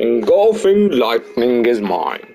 Engulfing lightning is mine.